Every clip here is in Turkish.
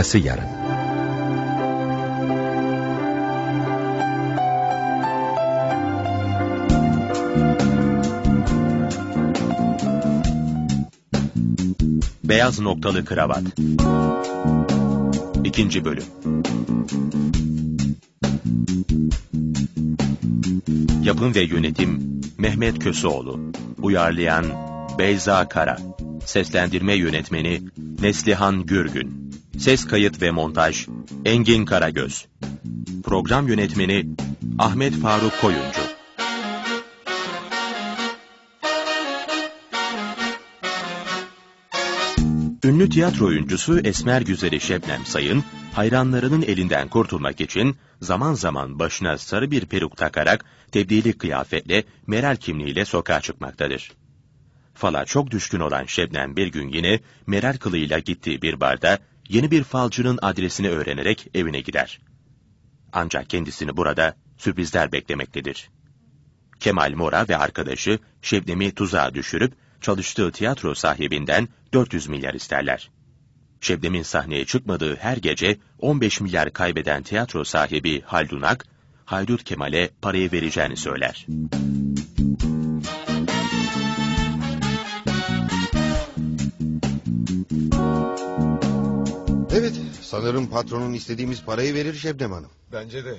Arkası yarın. Beyaz noktalı kravat. İkinci bölüm. Yapım ve yönetim Mehmet Köseoğlu. Uyarlayan Beyza Kara. Seslendirme yönetmeni Neslihan Gürgün. Ses kayıt ve montaj Engin Karagöz. Program yönetmeni Ahmet Faruk Koyuncu. Ünlü tiyatro oyuncusu Esmer Güzeli Şebnem Sayın, hayranlarının elinden kurtulmak için zaman zaman başına sarı bir peruk takarak tebdili kıyafetle Meral kimliğiyle sokağa çıkmaktadır. Fala çok düşkün olan Şebnem bir gün yine Meral kılığıyla gittiği bir barda yeni bir falcının adresini öğrenerek evine gider. Ancak kendisini burada sürprizler beklemektedir. Kemal Mora ve arkadaşı Şebnem'i tuzağa düşürüp çalıştığı tiyatro sahibinden 400 milyar isterler. Şebnem'in sahneye çıkmadığı her gece 15 milyar kaybeden tiyatro sahibi Haldunak, Haydut Kemal'e parayı vereceğini söyler. Evet, sanırım patronun istediğimiz parayı verir Şebnem Hanım. Bence de.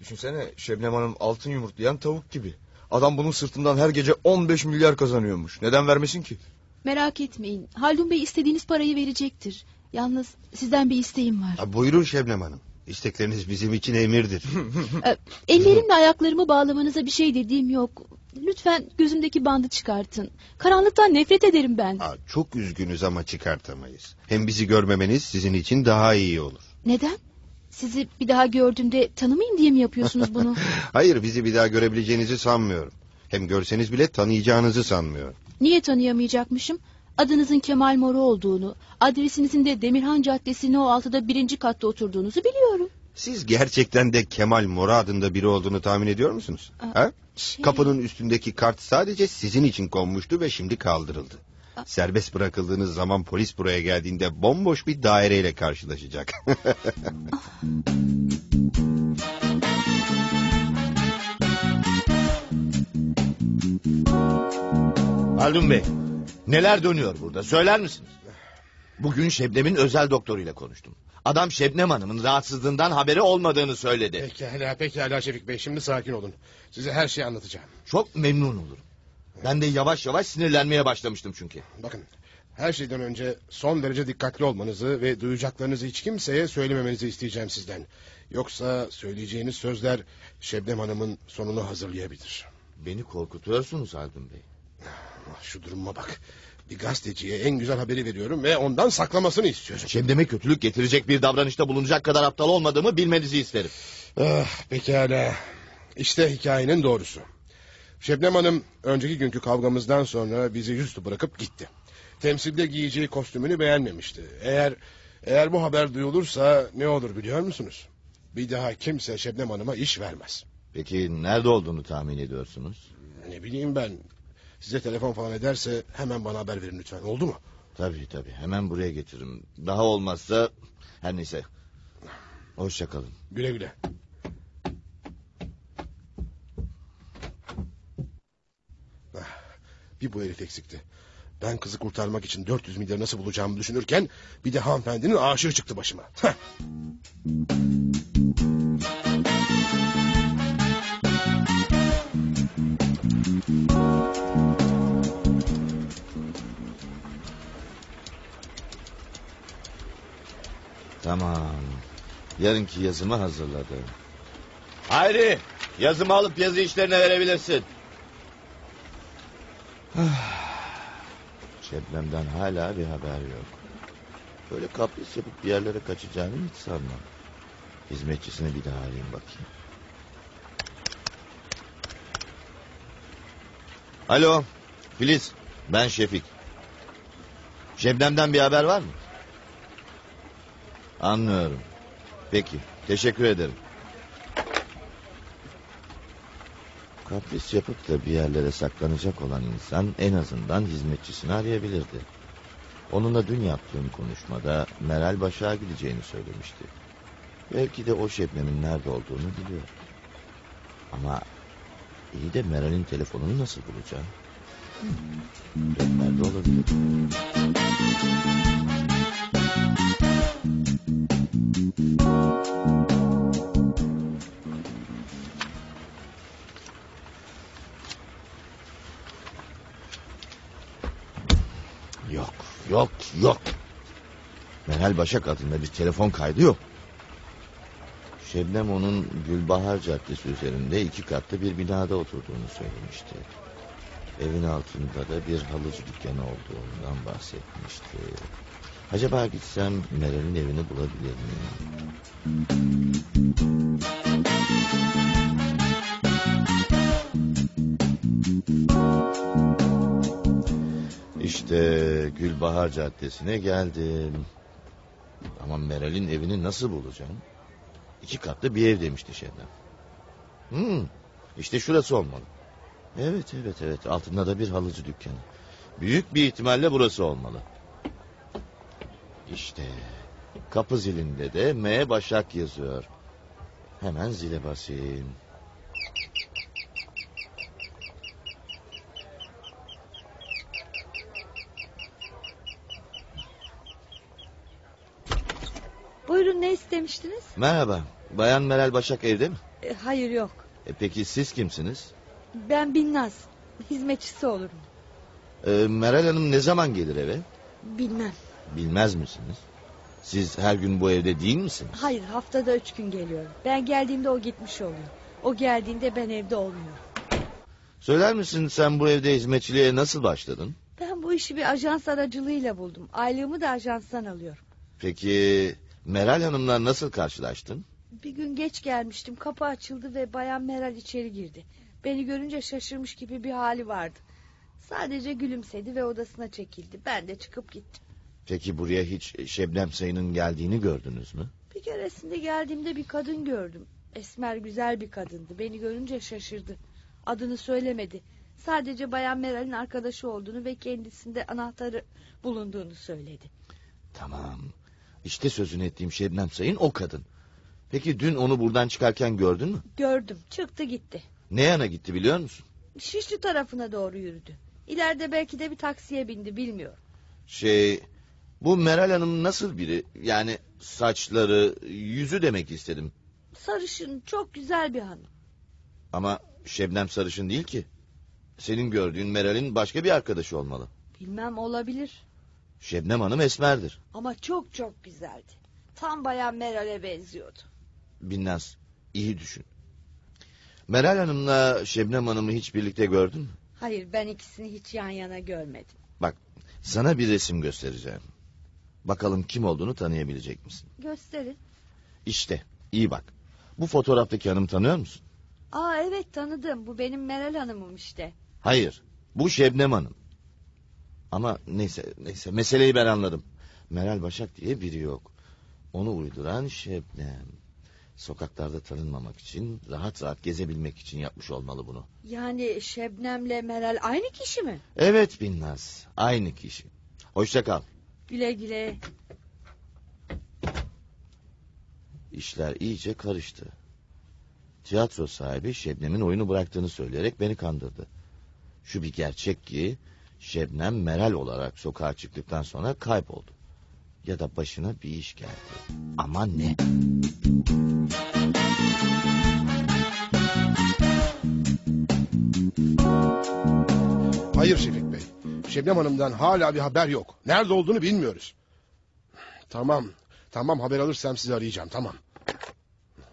Düşünsene Şebnem Hanım altın yumurtlayan tavuk gibi. Adam bunun sırtından her gece 15 milyar kazanıyormuş. Neden vermesin ki? Merak etmeyin. Haldun Bey istediğiniz parayı verecektir. Yalnız sizden bir isteğim var. Ha, buyurun Şebnem Hanım. İstekleriniz bizim için emirdir. Ee, ellerimle ayaklarımı bağlamanıza bir şey dediğim yok. Lütfen gözümdeki bandı çıkartın. Karanlıktan nefret ederim ben. Ha, çok üzgünüz ama çıkartamayız. Hem bizi görmemeniz sizin için daha iyi olur. Neden? Sizi bir daha gördüğümde tanımayayım diye mi yapıyorsunuz bunu? Hayır, bizi bir daha görebileceğinizi sanmıyorum. Hem görseniz bile tanıyacağınızı sanmıyorum. Niye tanıyamayacakmışım? Adınızın Kemal Moro olduğunu, adresinizin de Demirhan Caddesi'nin o altıda birinci katta oturduğunuzu biliyorum. Siz gerçekten de Kemal Mora adında biri olduğunu tahmin ediyor musunuz? Aa, Ha? Şey... Kapının üstündeki kart sadece sizin için konmuştu ve şimdi kaldırıldı. Serbest bırakıldığınız zaman polis buraya geldiğinde bomboş bir daireyle karşılaşacak. Haldun Bey, neler dönüyor burada söyler misiniz? Bugün Şebnem'in özel doktoruyla konuştum. Adam Şebnem Hanım'ın rahatsızlığından haberi olmadığını söyledi. Pekala pekala Şefik Bey şimdi sakin olun. Size her şeyi anlatacağım. Çok memnun olurum. Ben de yavaş yavaş sinirlenmeye başlamıştım çünkü. Bakın her şeyden önce son derece dikkatli olmanızı ve duyacaklarınızı hiç kimseye söylememenizi isteyeceğim sizden. Yoksa söyleyeceğiniz sözler Şebnem Hanım'ın sonunu hazırlayabilir. Beni korkutuyorsunuz Haldun Bey. Ah, Şu duruma bak. Bir gazeteciye en güzel haberi veriyorum ve ondan saklamasını istiyorum. Şebnem'e kötülük getirecek bir davranışta bulunacak kadar aptal olmadığımı bilmenizi isterim. Ah, pekala. İşte hikayenin doğrusu. Şebnem Hanım önceki günkü kavgamızdan sonra bizi yüzüstü bırakıp gitti. Temsilde giyeceği kostümünü beğenmemişti. Eğer eğer bu haber duyulursa ne olur biliyor musunuz? Bir daha kimse Şebnem Hanım'a iş vermez. Peki nerede olduğunu tahmin ediyorsunuz? Ne bileyim ben. Size telefon falan ederse hemen bana haber verin lütfen. Oldu mu? Tabii tabii hemen buraya getiririm. Daha olmazsa her neyse. Hoşça kalın. Güle güle. Ah, Bir bu herif eksikti. Ben kızı kurtarmak için 400 milyar nasıl bulacağımı düşünürken... ...bir de hanımefendinin aşığı çıktı başıma. Heh. Tamam. Yarınki yazımı hazırladım. Hayri yazımı alıp yazı işlerine verebilirsin. Şebnem'den hala bir haber yok. Böyle kapris yapıp bir yerlere kaçacağını hiç sanmam. Hizmetçisini bir daha arayayım bakayım. Alo Filiz ben Şefik. Şebnem'den bir haber var mı? Anlıyorum. Peki, teşekkür ederim. Kapris yapıp da bir yerlere saklanacak olan insan en azından hizmetçisini arayabilirdi. Onunla dün yaptığım konuşmada Meral Başak'a gideceğini söylemişti. Belki de o Şebnem'in nerede olduğunu biliyor. Ama iyi de Meral'in telefonunu nasıl bulacağım? Nerede olabilir? Yok. Meral Başak adında bir telefon kaydı yok. Şebnem onun Gülbahar Caddesi üzerinde iki katlı bir binada oturduğunu söylemişti. Evin altında da bir halıcı dükkanı olduğundan bahsetmişti. Acaba gitsem Meral'in evini bulabilir miyim? Gülbahar Caddesi'ne geldim. Ama Meral'in evini nasıl bulacağım? İki katlı bir ev demişti Şebnem. Hmm, işte şurası olmalı. Evet evet evet altında da bir halıcı dükkanı. Büyük bir ihtimalle burası olmalı. İşte kapı zilinde de M Başak yazıyor. Hemen zile basayım. Buyurun ne istemiştiniz? Merhaba. Bayan Meral Başak evde mi? E, hayır yok. E, peki siz kimsiniz? Ben Binnaz. Hizmetçisi olurum. E, Meral Hanım ne zaman gelir eve? Bilmem. Bilmez misiniz? Siz her gün bu evde değil misiniz? Hayır haftada üç gün geliyorum. Ben geldiğimde o gitmiş oluyor. O geldiğinde ben evde olmuyorum. Söyler misin sen bu evde hizmetçiliğe nasıl başladın? Ben bu işi bir ajans aracılığıyla buldum. Aylığımı da ajanstan alıyorum. Peki Meral Hanım'la nasıl karşılaştın? Bir gün geç gelmiştim. Kapı açıldı ve bayan Meral içeri girdi. Beni görünce şaşırmış gibi bir hali vardı. Sadece gülümsedi ve odasına çekildi. Ben de çıkıp gittim. Peki buraya hiç Şebnem Sayın'ın geldiğini gördünüz mü? Bir keresinde geldiğimde bir kadın gördüm. Esmer güzel bir kadındı. Beni görünce şaşırdı. Adını söylemedi. Sadece Bayan Meral'in arkadaşı olduğunu ve kendisinde anahtarı bulunduğunu söyledi. Tamam. İşte sözünü ettiğim Şebnem Sayın o kadın. Peki dün onu buradan çıkarken gördün mü? Gördüm. Çıktı gitti. Ne yana gitti biliyor musun? Şişli tarafına doğru yürüdü. İleride belki de bir taksiye bindi bilmiyorum. Şey bu Meral Hanım nasıl biri? Yani saçları, yüzü demek istedim. Sarışın çok güzel bir hanım. Ama Şebnem sarışın değil ki. Senin gördüğün Meral'in başka bir arkadaşı olmalı. Bilmem olabilir. Şebnem Hanım esmerdir. Ama çok çok güzeldi. Tam bayan Meral'e benziyordu. Binnaz iyi düşün. Meral Hanım'la Şebnem Hanım'ı hiç birlikte gördün mü? Hayır ben ikisini hiç yan yana görmedim. Bak sana bir resim göstereceğim. Bakalım kim olduğunu tanıyabilecek misin? Gösterin. İşte iyi bak. Bu fotoğraftaki hanım tanıyor musun? Aa evet tanıdım. Bu benim Meral Hanım'ım işte. Hayır. Bu Şebnem Hanım. Ama neyse neyse meseleyi ben anladım. Meral Başak diye biri yok. Onu uyduran Şebnem. Sokaklarda tanınmamak için, rahat rahat gezebilmek için yapmış olmalı bunu. Yani Şebnem'le Meral aynı kişi mi? Evet Binnaz, aynı kişi. Hoşça kal. Güle güle. İşler iyice karıştı. Tiyatro sahibi Şebnem'in oyunu bıraktığını söyleyerek beni kandırdı. Şu bir gerçek ki Şebnem Meral olarak sokağa çıktıktan sonra kayboldu. Ya da başına bir iş geldi. Ama ne? Hayır Şefik Bey. Şebnem Hanım'dan hala bir haber yok. Nerede olduğunu bilmiyoruz. Tamam. Tamam haber alırsam sizi arayacağım tamam.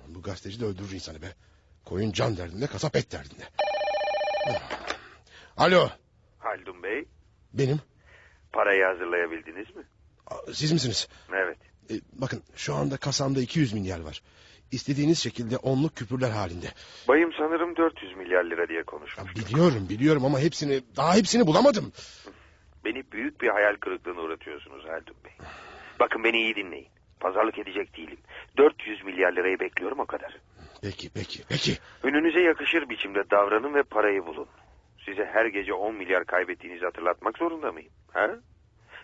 Bu gazeteci de öldürür insanı be. Koyun can derdinde kasap et derdinde. Alo Haldun Bey, benim. parayı hazırlayabildiniz mi? Siz misiniz? Evet. E, bakın şu anda kasamda 200 milyar var. İstediğiniz şekilde onluk küpürler halinde. Bayım sanırım 400 milyar lira diye Ya konuşmuş. biliyorum biliyorum ama hepsini daha hepsini bulamadım. Beni büyük bir hayal kırıklığına uğratıyorsunuz Haldun Bey. Bakın beni iyi dinleyin. Pazarlık edecek değilim. 400 milyar lirayı bekliyorum o kadar. Peki peki peki. Önünüze yakışır biçimde davranın ve parayı bulun. Size her gece 10 milyar kaybettiğinizi hatırlatmak zorunda mıyım? Ha?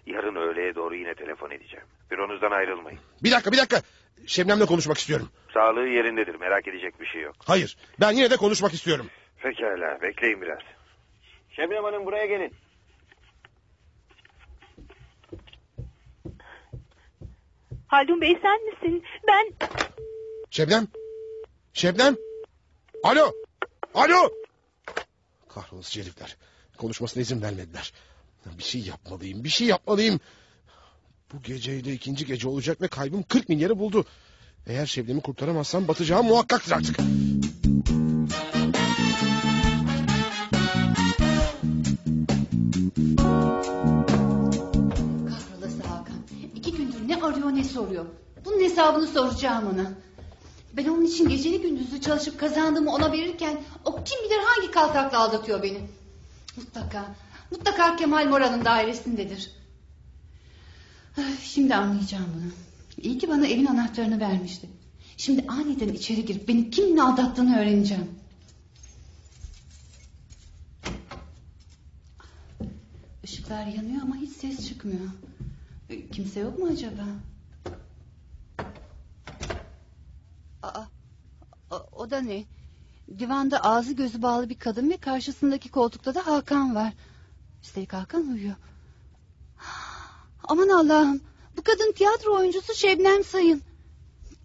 Yarın öğleye doğru yine telefon edeceğim. Büronuzdan ayrılmayın. Bir dakika bir dakika. Şebnem'le konuşmak istiyorum. Sağlığı yerindedir. Merak edecek bir şey yok. Hayır ben yine de konuşmak istiyorum. Pekala. Bekleyin biraz. Şebnem Hanım buraya gelin. Haldun Bey sen misin? Ben... Şebnem? Şebnem? Alo? Alo? Kahrolası herifler. Konuşmasına izin vermediler. Bir şey yapmalıyım, bir şey yapmalıyım. Bu geceyle ikinci gece olacak ve kaybım 40 milyarı buldu. Eğer Şebnem'i kurtaramazsam batacağım muhakkaktır artık. Kahrolası Hakan. İki gündür ne arıyor ne soruyor. Bunun hesabını soracağım ona. Ben onun için geceli gündüzlü çalışıp kazandığımı ona verirken... ...o kim bilir hangi kaltakla aldatıyor beni. Mutlaka, mutlaka Kemal Mora'nın dairesindedir. Şimdi anlayacağım bunu. İyi ki bana evin anahtarını vermişti. Şimdi aniden içeri girip beni kimin aldattığını öğreneceğim. Işıklar yanıyor ama hiç ses çıkmıyor. Kimse yok mu acaba? Aa, o, da ne? Divanda ağzı gözü bağlı bir kadın ve karşısındaki koltukta da Hakan var. Üstelik Hakan uyuyor. Aman Allah'ım. Bu kadın tiyatro oyuncusu Şebnem Sayın.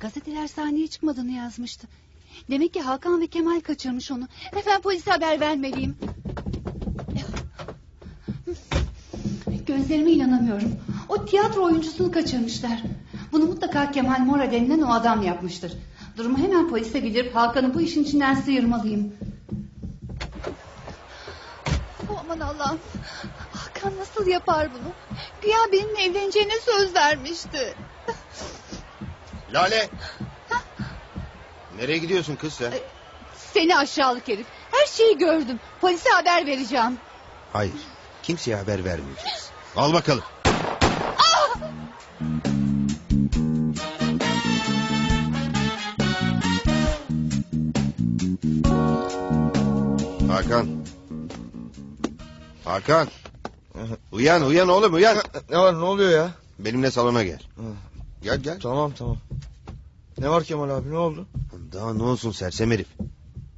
Gazeteler sahneye çıkmadığını yazmıştı. Demek ki Hakan ve Kemal kaçırmış onu. Hemen polise haber vermeliyim. Gözlerime inanamıyorum. O tiyatro oyuncusunu kaçırmışlar. Bunu mutlaka Kemal Mora denilen o adam yapmıştır. Durumu hemen polise bildirip Hakan'ı bu işin içinden sıyırmalıyım. Aman Allah'ım. Hakan nasıl yapar bunu? Güya benimle evleneceğine söz vermişti. Lale. Nereye gidiyorsun kız sen? Seni aşağılık herif. Her şeyi gördüm. Polise haber vereceğim. Hayır. Kimseye haber vermeyeceğiz. Al bakalım. Hakan. Uyan uyan oğlum uyan. Ne var ne oluyor ya? Benimle salona gel. Gel gel. Tamam tamam. Ne var Kemal abi ne oldu? Daha ne olsun sersem herif.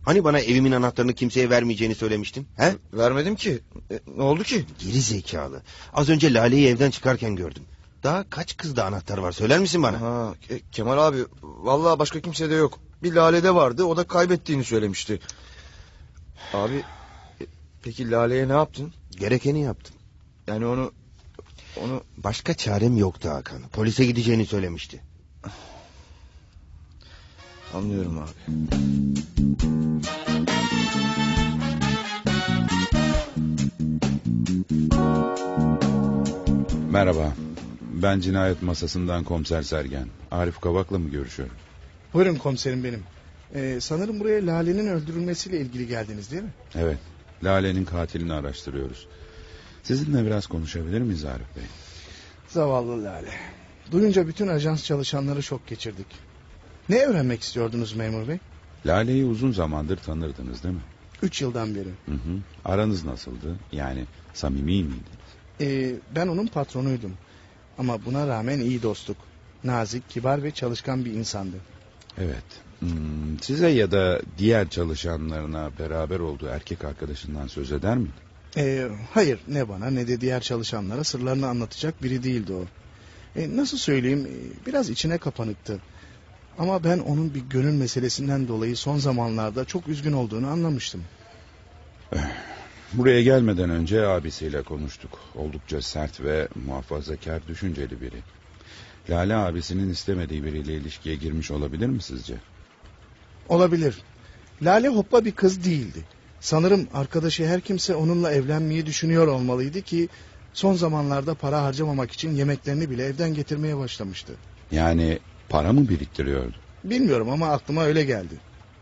Hani bana evimin anahtarını kimseye vermeyeceğini söylemiştin? He? Vermedim ki. E, ne oldu ki? Geri zekalı. Az önce Lale'yi evden çıkarken gördüm. Daha kaç kızda anahtar var söyler misin bana? Ha, Ke- Kemal abi vallahi başka kimsede yok. Bir Lale'de vardı o da kaybettiğini söylemişti. Abi peki Lale'ye ne yaptın? Gerekeni yaptım. Yani onu onu Başka çarem yoktu Hakan. Polise gideceğini söylemişti. anlıyorum abi. Merhaba. Ben cinayet masasından komiser Sergen. Arif Kavak'la mı görüşüyorum? Buyurun komiserim benim. Ee, sanırım buraya Lale'nin öldürülmesiyle ilgili geldiniz değil mi? Evet. Lale'nin katilini araştırıyoruz. Sizinle biraz konuşabilir miyiz Arif Bey? Zavallı Lale. Duyunca bütün ajans çalışanları şok geçirdik. Ne öğrenmek istiyordunuz memur bey? Lale'yi uzun zamandır tanırdınız değil mi? Üç yıldan beri. Hı hı. Aranız nasıldı? Yani samimi miydiniz? Ee, ben onun patronuydum. Ama buna rağmen iyi dostluk. Nazik, kibar ve çalışkan bir insandı. Evet. Hmm, size ya da diğer çalışanlarına beraber olduğu erkek arkadaşından söz eder miydi? Ee, hayır ne bana ne de diğer çalışanlara sırlarını anlatacak biri değildi o. Ee, nasıl söyleyeyim ee, biraz içine kapanıktı. Ama ben onun bir gönül meselesinden dolayı son zamanlarda çok üzgün olduğunu anlamıştım. Buraya gelmeden önce abisiyle konuştuk. Oldukça sert ve muhafazakar düşünceli biri. Lale abisinin istemediği biriyle ilişkiye girmiş olabilir mi sizce? Olabilir. Lale hoppa bir kız değildi. Sanırım arkadaşı her kimse onunla evlenmeyi düşünüyor olmalıydı ki... ...son zamanlarda para harcamamak için yemeklerini bile evden getirmeye başlamıştı. Yani para mı biriktiriyordu? Bilmiyorum ama aklıma öyle geldi.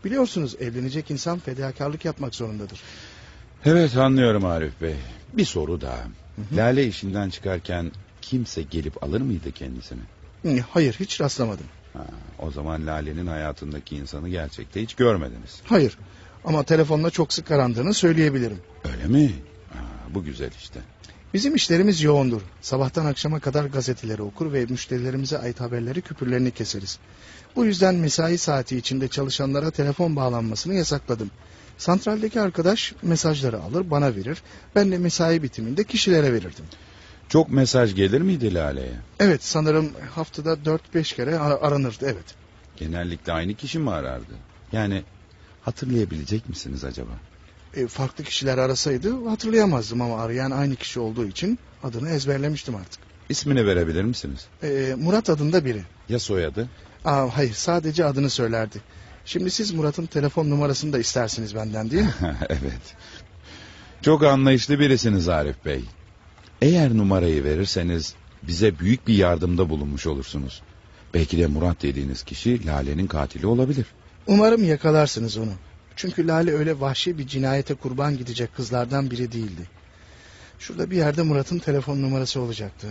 Biliyorsunuz evlenecek insan fedakarlık yapmak zorundadır. Evet anlıyorum Arif Bey. Bir soru daha. Lale işinden çıkarken kimse gelip alır mıydı kendisini? Hayır hiç rastlamadım. Ha, o zaman Lale'nin hayatındaki insanı gerçekte hiç görmediniz. Hayır ama telefonla çok sık arandığını söyleyebilirim. Öyle mi? Ha, bu güzel işte. Bizim işlerimiz yoğundur. Sabahtan akşama kadar gazeteleri okur ve müşterilerimize ait haberleri küpürlerini keseriz. Bu yüzden mesai saati içinde çalışanlara telefon bağlanmasını yasakladım. Santraldeki arkadaş mesajları alır bana verir. Ben de mesai bitiminde kişilere verirdim. Çok mesaj gelir miydi Lale'ye? Evet sanırım haftada 4-5 kere ar- aranırdı evet. Genellikle aynı kişi mi arardı? Yani hatırlayabilecek misiniz acaba? E, farklı kişiler arasaydı hatırlayamazdım ama arayan aynı kişi olduğu için adını ezberlemiştim artık. İsmini verebilir misiniz? E, Murat adında biri. Ya soyadı? Aa, hayır sadece adını söylerdi. Şimdi siz Murat'ın telefon numarasını da istersiniz benden değil mi? evet. Çok anlayışlı birisiniz Arif Bey. Eğer numarayı verirseniz bize büyük bir yardımda bulunmuş olursunuz. Belki de Murat dediğiniz kişi Lale'nin katili olabilir. Umarım yakalarsınız onu. Çünkü Lale öyle vahşi bir cinayete kurban gidecek kızlardan biri değildi. Şurada bir yerde Murat'ın telefon numarası olacaktı.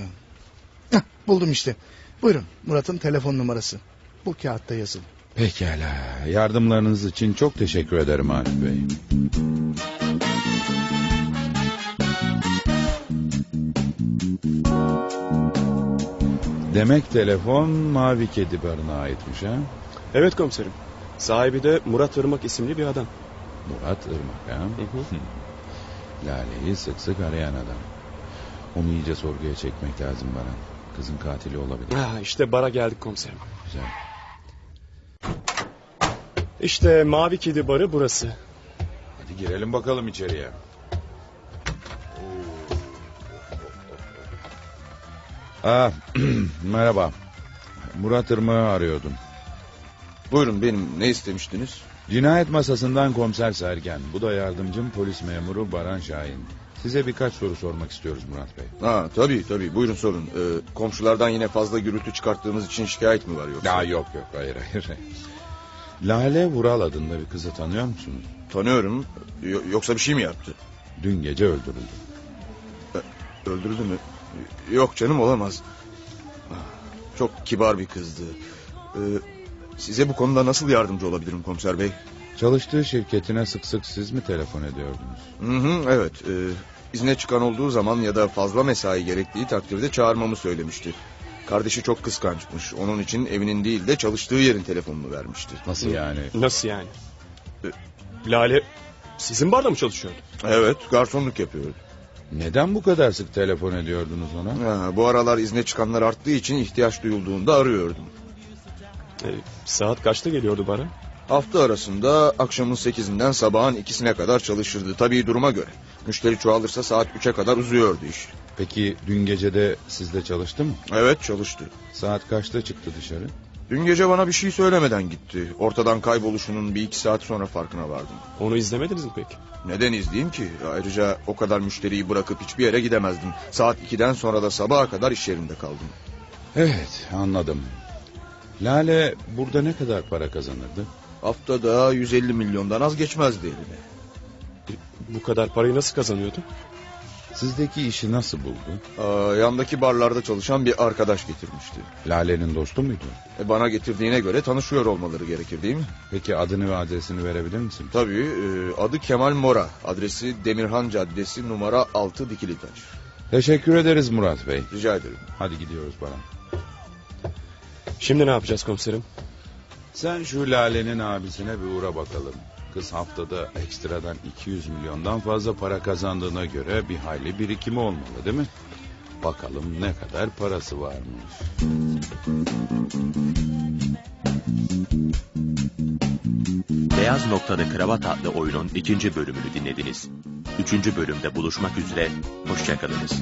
Hah, buldum işte. Buyurun Murat'ın telefon numarası. Bu kağıtta yazılı. Pekala. Yardımlarınız için çok teşekkür ederim Arif Bey. Demek telefon Mavi Kedi Barı'na aitmiş ha? Evet komiserim. Sahibi de Murat Irmak isimli bir adam. Murat Irmak ha? Lale'yi sık sık arayan adam. Onu iyice sorguya çekmek lazım bana. Kızın katili olabilir. Ha, işte bara geldik komiserim. Güzel. İşte Mavi Kedi barı burası. Hadi girelim bakalım içeriye. Aa, merhaba. Murat Irmak'ı arıyordum. Buyurun benim ne istemiştiniz? Cinayet masasından komiser Sergen. Bu da yardımcım polis memuru Baran Şahin. Size birkaç soru sormak istiyoruz Murat Bey. Ha tabii tabii buyurun sorun. Ee, komşulardan yine fazla gürültü çıkarttığımız için şikayet mi var yoksa? Ya yok yok hayır hayır. Lale Vural adında bir kızı tanıyor musunuz? Tanıyorum. Yo- yoksa bir şey mi yaptı? Dün gece öldürüldü. Öldürdü mü? Yok canım olamaz. Çok kibar bir kızdı. Ee, size bu konuda nasıl yardımcı olabilirim komiser bey? Çalıştığı şirketine sık sık siz mi telefon ediyordunuz? Hı hı, evet. E, izne çıkan olduğu zaman ya da fazla mesai gerektiği takdirde çağırmamı söylemişti. Kardeşi çok kıskançmış. Onun için evinin değil de çalıştığı yerin telefonunu vermişti. Nasıl yani? Nasıl yani? Lale sizin barda mı çalışıyordu? Evet, garsonluk yapıyordu. Neden bu kadar sık telefon ediyordunuz ona? Ha, bu aralar izne çıkanlar arttığı için ihtiyaç duyulduğunda arıyordum. E, saat kaçta geliyordu bara? Hafta arasında akşamın sekizinden sabahın ikisine kadar çalışırdı. Tabii duruma göre. Müşteri çoğalırsa saat üçe kadar uzuyordu iş. Peki dün gece de sizde çalıştı mı? Evet çalıştı. Saat kaçta çıktı dışarı? Dün gece bana bir şey söylemeden gitti. Ortadan kayboluşunun bir iki saat sonra farkına vardım. Onu izlemediniz mi peki? Neden izleyeyim ki? Ayrıca o kadar müşteriyi bırakıp hiçbir yere gidemezdim. Saat 2'den sonra da sabaha kadar iş yerinde kaldım. Evet anladım. Lale burada ne kadar para kazanırdı? Haftada 150 milyondan az geçmezdi eline. Bu kadar parayı nasıl kazanıyordu? Sizdeki işi nasıl buldu? Aa, yandaki barlarda çalışan bir arkadaş getirmişti. Lale'nin dostu muydu? E, bana getirdiğine göre tanışıyor olmaları gerekir değil mi? Peki adını ve adresini verebilir misin? Tabii e, adı Kemal Mora. Adresi Demirhan Caddesi numara 6 Dikilitaş. Teşekkür ederiz Murat Bey. Rica ederim. Hadi gidiyoruz bana. Şimdi ne yapacağız komiserim? Sen şu Lale'nin abisine bir uğra bakalım. Kız haftada ekstradan 200 milyondan fazla para kazandığına göre bir hayli birikimi olmalı değil mi? Bakalım ne kadar parası varmış. Beyaz Noktada Kravat adlı oyunun ikinci bölümünü dinlediniz. Üçüncü bölümde buluşmak üzere, hoşçakalınız.